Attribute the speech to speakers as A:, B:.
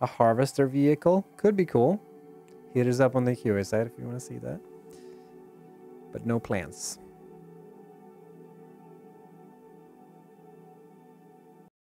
A: A harvester vehicle could be cool. Hit us up on the QA side if you want to see that. But no plans.